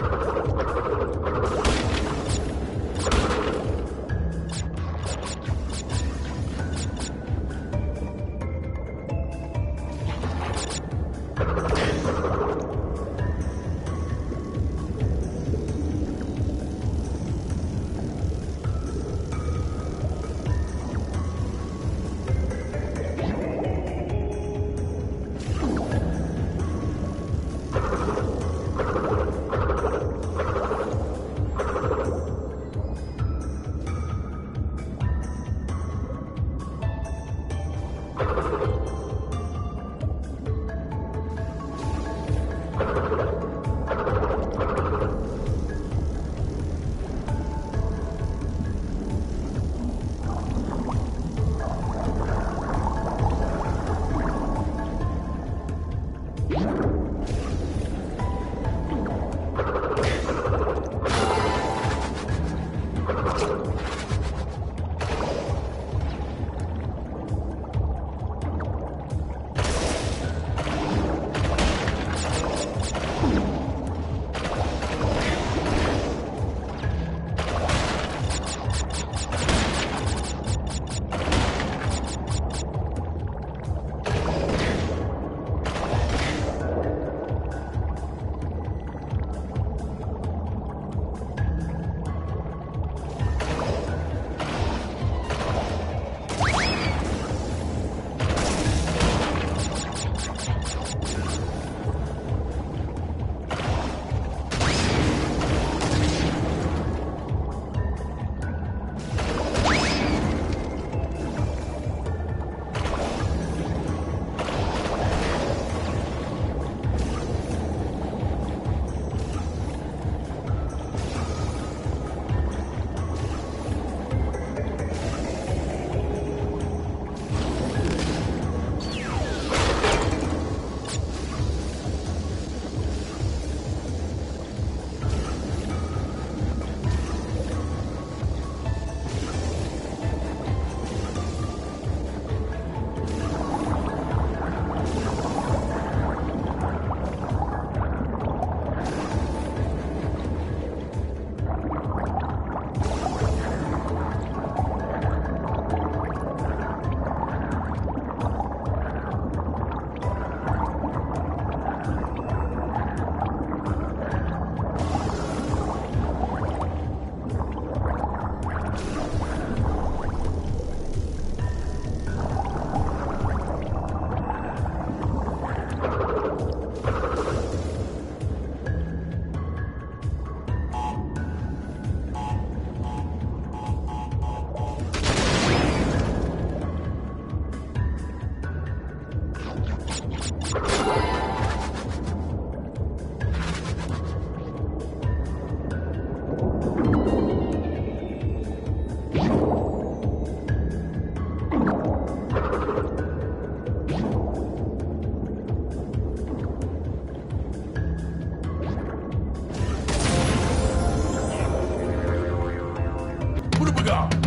you Sugar.